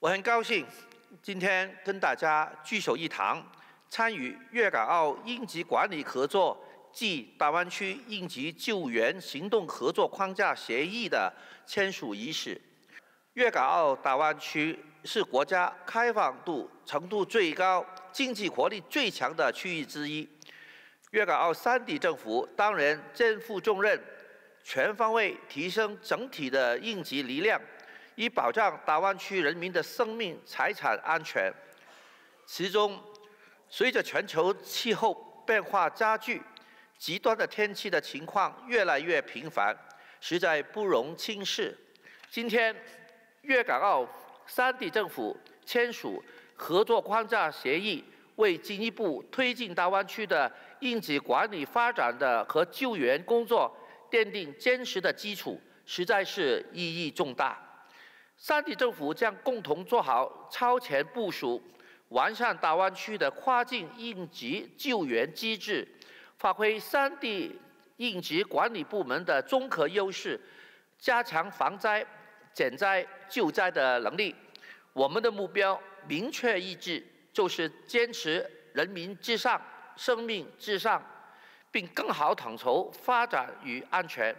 我很高兴今天跟大家聚首一堂，参与粤港澳应急管理合作暨大湾区应急救援行动合作框架协议的签署仪式。粤港澳大湾区是国家开放度程度最高、经济活力最强的区域之一。粤港澳三地政府当然肩负重任，全方位提升整体的应急力量。以保障大湾区人民的生命财产安全。其中，随着全球气候变化加剧，极端的天气的情况越来越频繁，实在不容轻视。今天，粤港澳三地政府签署合作框架协议，为进一步推进大湾区的应急管理发展的和救援工作奠定坚实的基础，实在是意义重大。三地政府将共同做好超前部署，完善大湾区的跨境应急救援机制，发挥三地应急管理部门的综合优势，加强防灾、减灾、救灾的能力。我们的目标明确一致，就是坚持人民至上、生命至上，并更好统筹发展与安全。